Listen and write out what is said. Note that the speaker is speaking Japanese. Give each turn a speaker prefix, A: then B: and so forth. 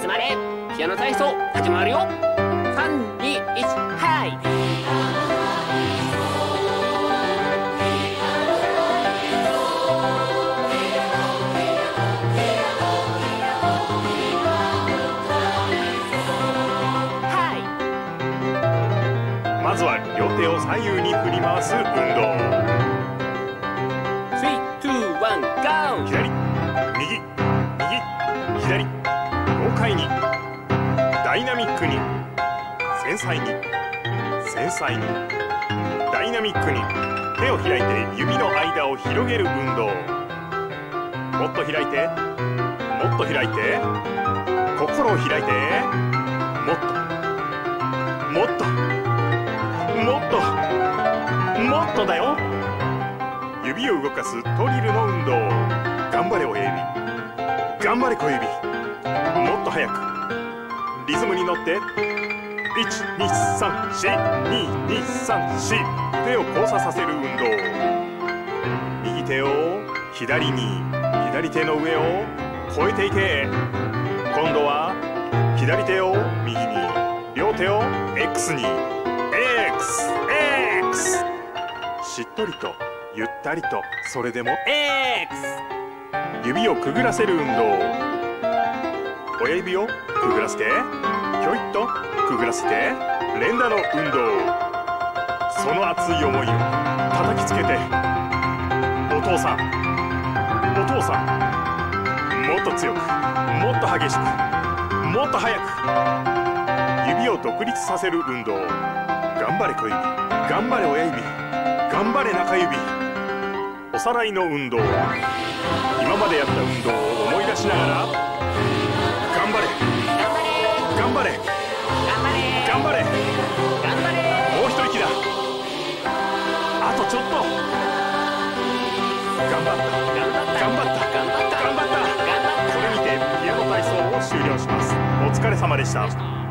A: 集まれ。ピアノ体操始まるよ。321はい。はい。
B: まずは両手を左右に振り回す運動。快に。ダイナミックに。繊細に。繊細に。ダイナミックに。手を開いて指の間を広げる運動。もっと開いて。もっと開いて。心を開いて。もっと。もっと。もっと。もっとだよ。指を動かすトリルの運動。頑張れ親指頑張れ小指。もっと速く。リズムに乗って。12342234手を交差させる運動。右手を左に。左手の上を越えていけ。今度は左手を右に。両手を X に。XX しっとりとゆったりとそれでも X 指をくぐらせる運動。親指をくぐらせてひょいっとくぐらせて連打の運動。その熱い思いを叩きつけてお父さんお父さんもっと強くもっと激しくもっと速く指を独立させる運動。頑張れ小指頑張れ親指頑張れ中指。おさらいの運動。今までやった運動を思い出しながら頑張れ。
A: 頑張れ。
B: もう一息だ。あとちょっと。頑張った。
A: 頑張った。
B: 頑張った。
A: 頑張った。
B: 頑張った。
A: 頑張った。
B: これにてピアノ体操を終了します。お疲れ様でした